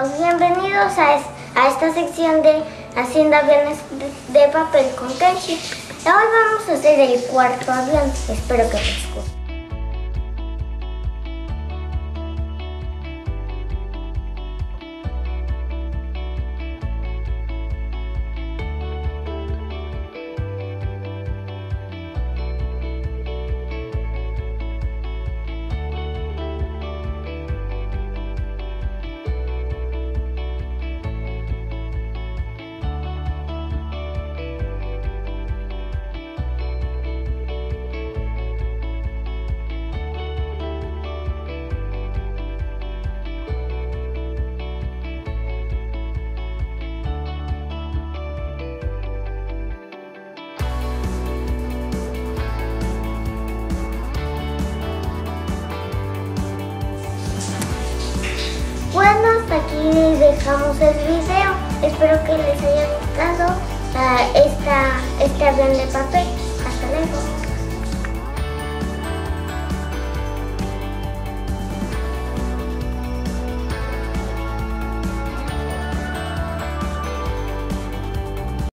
bienvenidos a, es- a esta sección de Haciendo aviones de, papel con Kenshi. Hoy vamos a hacer el cuarto avión, espero que les guste. Bueno, hasta aquí dejamos el video. Espero que les haya gustado ah, esta, este avión de papel. Hasta luego.